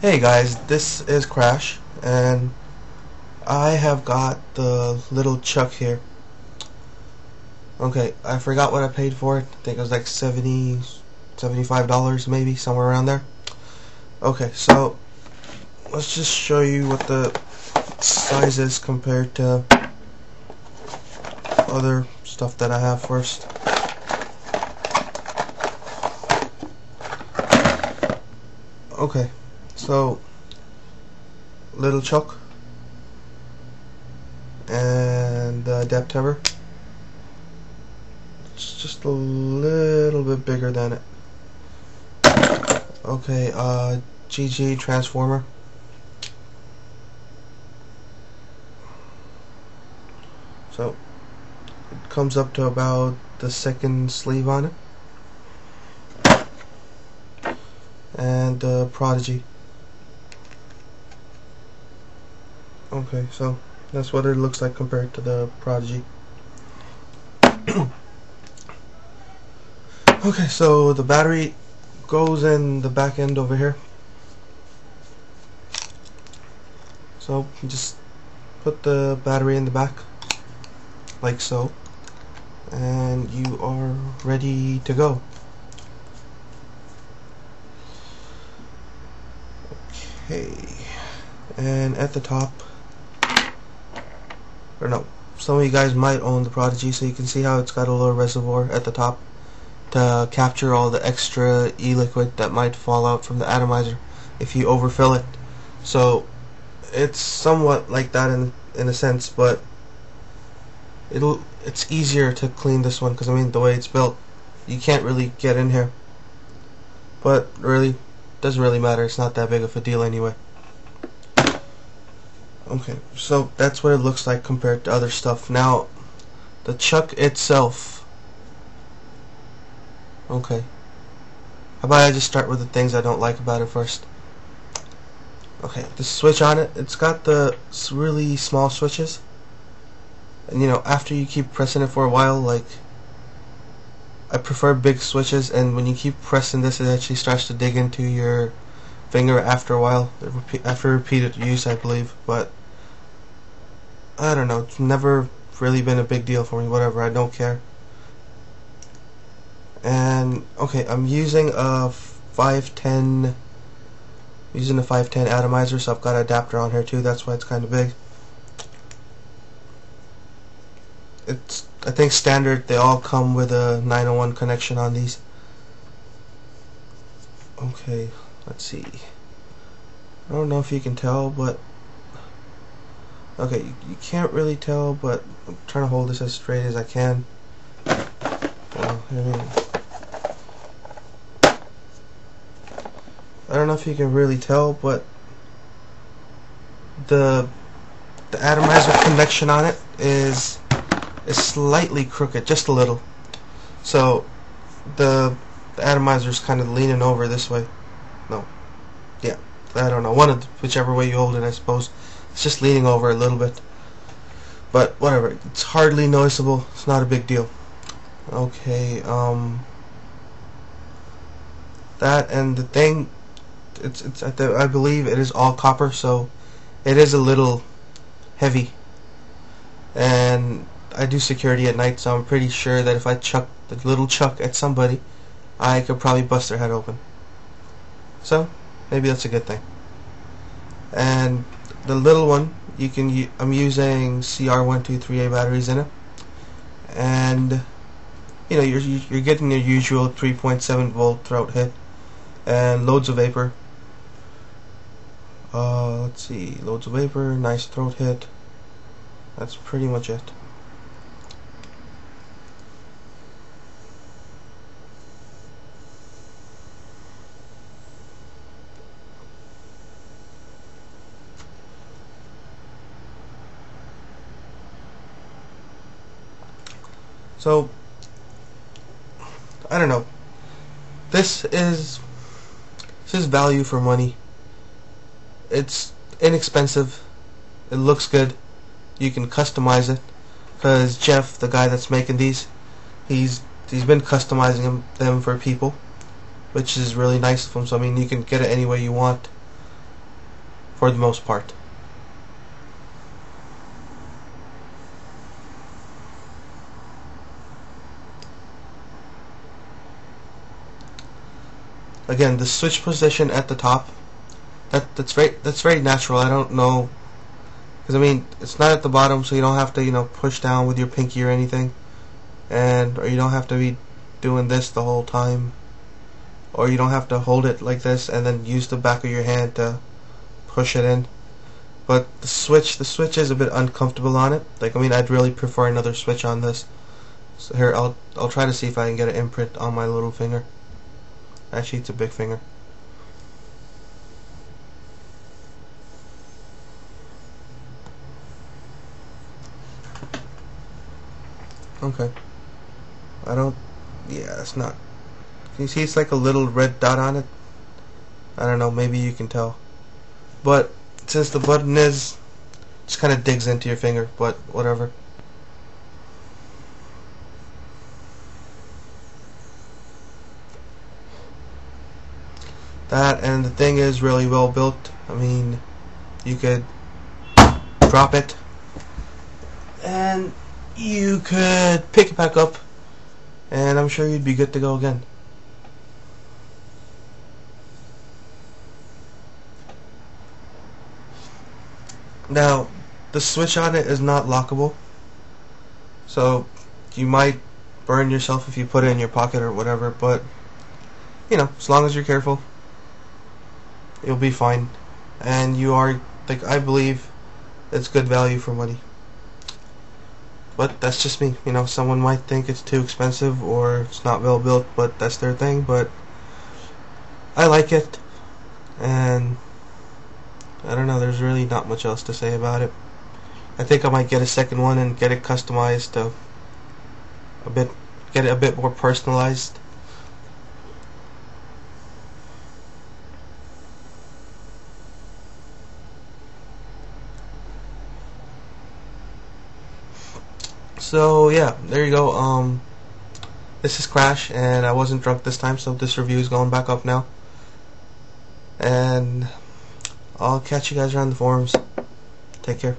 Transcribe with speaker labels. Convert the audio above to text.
Speaker 1: Hey guys, this is Crash, and I have got the little Chuck here. Okay, I forgot what I paid for it. I think it was like 70 $75 maybe, somewhere around there. Okay, so let's just show you what the size is compared to other stuff that I have first. Okay, so little Chuck and uh, depth. It's just a little bit bigger than it. Okay, uh, GG Transformer. So, it comes up to about the second sleeve on it. And uh, Prodigy. Okay, so that's what it looks like compared to the Prodigy. okay, so the battery goes in the back end over here. So just put the battery in the back like so and you are ready to go. Okay and at the top or no some of you guys might own the Prodigy so you can see how it's got a little reservoir at the top to capture all the extra e-liquid that might fall out from the atomizer if you overfill it. So it's somewhat like that in in a sense but it'll it's easier to clean this one because I mean the way it's built you can't really get in here. But really doesn't really matter. It's not that big of a deal anyway okay so that's what it looks like compared to other stuff. Now the chuck itself. Okay. How about I just start with the things I don't like about it first? Okay the switch on it it's got the really small switches. And you know after you keep pressing it for a while like I prefer big switches and when you keep pressing this it actually starts to dig into your finger after a while. After repeated use I believe but I don't know. It's never really been a big deal for me. Whatever. I don't care. And okay I'm using a 510 using a 510 atomizer so I've got an adapter on here too. That's why it's kind of big. It's I think standard they all come with a 901 connection on these. Okay let's see. I don't know if you can tell but okay you, you can't really tell but I'm trying to hold this as straight as I can well, I, mean, I don't know if you can really tell but the the atomizer connection on it is is slightly crooked, just a little. So the, the atomizer is kind of leaning over this way. No, yeah, I don't know. One of the, whichever way you hold it, I suppose. It's just leaning over a little bit. But whatever, it's hardly noticeable. It's not a big deal. Okay, um, that and the thing, it's it's I believe it is all copper, so it is a little heavy. And I do security at night, so I'm pretty sure that if I chuck the little chuck at somebody, I could probably bust their head open. So, maybe that's a good thing. And the little one, you can I'm using CR123A batteries in it, and you know you're you're getting your usual 3.7 volt throat hit, and loads of vapor. Uh, let's see, loads of vapor, nice throat hit. That's pretty much it. So, I don't know. This is this is value for money. It's inexpensive. It looks good. You can customize it because Jeff, the guy that's making these, he's he's been customizing them, them for people, which is really nice of him. So I mean, you can get it any way you want. for the most part. Again, the switch position at the top, that that's very that's very natural. I don't know, because I mean it's not at the bottom, so you don't have to you know push down with your pinky or anything, and or you don't have to be doing this the whole time, or you don't have to hold it like this and then use the back of your hand to push it in. But the switch, the switch is a bit uncomfortable on it. Like I mean, I'd really prefer another switch on this. So here, I'll I'll try to see if I can get an imprint on my little finger. Actually, it's a big finger. Okay. I don't... Yeah, it's not... Can you see it's like a little red dot on it? I don't know, maybe you can tell. But, since the button is... just kind of digs into your finger, but whatever. That and the thing is really well built. I mean you could drop it and you could pick it back up and I'm sure you'd be good to go again. Now the switch on it is not lockable so you might burn yourself if you put it in your pocket or whatever but you know as long as you're careful you'll be fine. And you are, like, I believe it's good value for money. But that's just me. You know, someone might think it's too expensive or it's not well built, but that's their thing. But I like it. And I don't know, there's really not much else to say about it. I think I might get a second one and get it customized to a bit, get it a bit more personalized. So yeah, there you go. Um, this is Crash, and I wasn't drunk this time, so this review is going back up now. And I'll catch you guys around the forums. Take care.